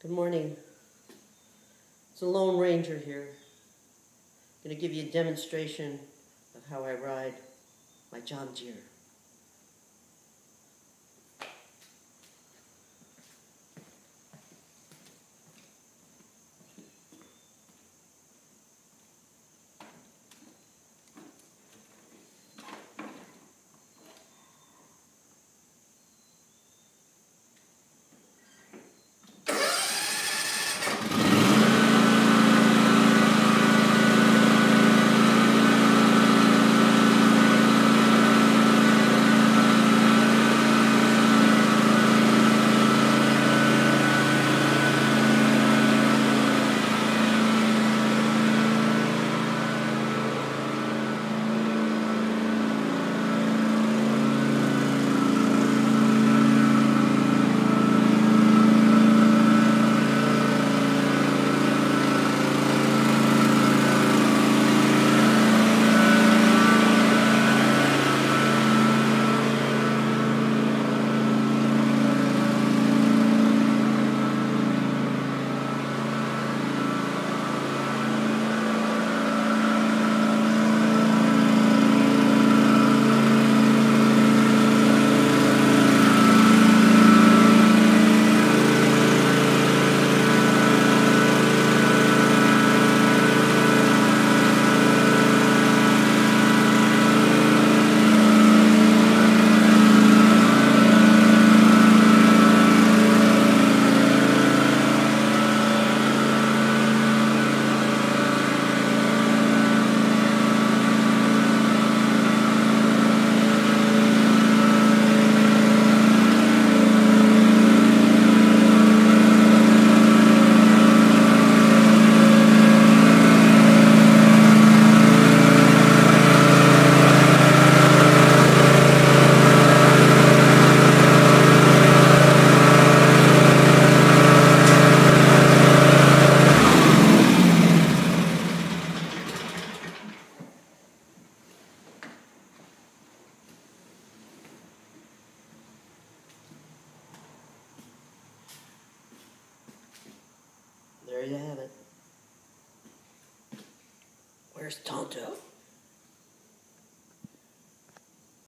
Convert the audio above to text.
Good morning. It's a Lone Ranger here. I'm going to give you a demonstration of how I ride my John Deere. There you have it. Where's Tonto?